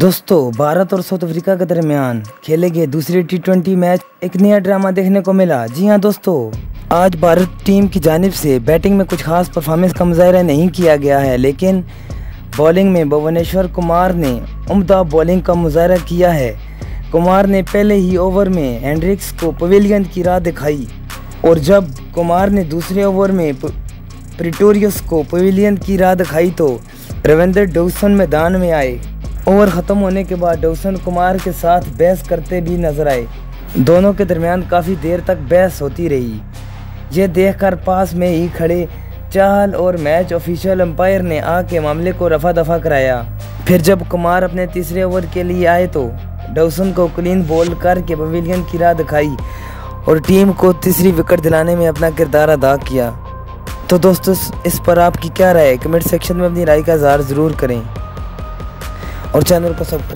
दोस्तों, भारत और south Africa के दरमियान खेले गए दूसरे टी मैच एक नया ड्रामा देखने को मिला। जी हाँ दोस्तों, आज भारत टीम की जानब से बैटिंग में कुछ खास परफॉर्मेंस का मुजाहरा नहीं किया गया है, लेकिन बॉलिंग में भुवनेश्वर कुमार ने उम्दा बॉलिंग का मुजाहरा किया है। कुमार ने पहले ही ओवर में हैंड्रिक्स को पवेलियन की राह दिखाई, और जब कुमार ने दूसरे ओवर में प्रिटोरियस को पवेलियन की राह दिखाई तो रविंदर डोसन मैदान में आए। ओवर ख़त्म होने के बाद डोसन कुमार के साथ बहस करते भी नज़र आए। दोनों के दरमियान काफ़ी देर तक बहस होती रही। ये देखकर पास में ही खड़े चाहल और मैच ऑफिशियल अंपायर ने आके मामले को रफा दफ़ा कराया। फिर जब कुमार अपने तीसरे ओवर के लिए आए तो डोसन को क्लीन बॉल करके पवेलियन की राह दिखाई और टीम को तीसरी विकेट दिलाने में अपना किरदार अदा किया। तो दोस्तों, इस पर आपकी क्या राय कमेंट सेक्शन में अपनी राय का इजहार ज़रूर करें। और चैनल को सब्सक्राइब